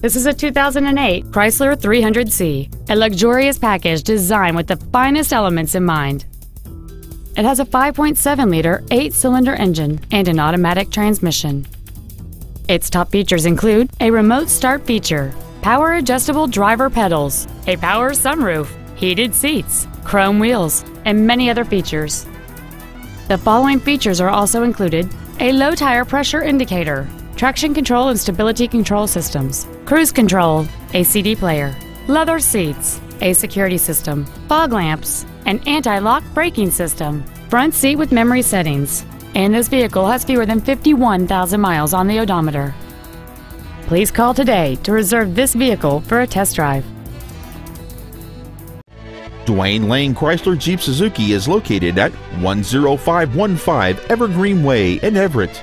This is a 2008 Chrysler 300C, a luxurious package designed with the finest elements in mind. It has a 5.7-liter eight-cylinder engine and an automatic transmission. Its top features include a remote start feature, power adjustable driver pedals, a power sunroof, heated seats, chrome wheels, and many other features. The following features are also included a low tire pressure indicator, traction control and stability control systems, cruise control, a CD player, leather seats, a security system, fog lamps, an anti-lock braking system, front seat with memory settings, and this vehicle has fewer than 51,000 miles on the odometer. Please call today to reserve this vehicle for a test drive. Dwayne Lane Chrysler Jeep Suzuki is located at 10515 Evergreen Way in Everett.